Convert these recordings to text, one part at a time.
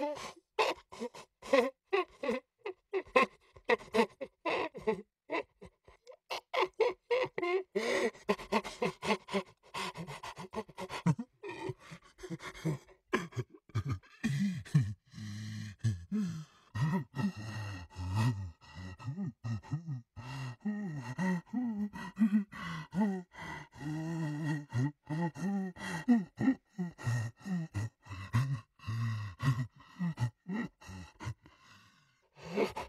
cool.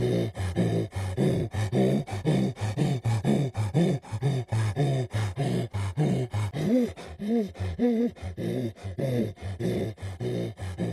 Mm-hmm.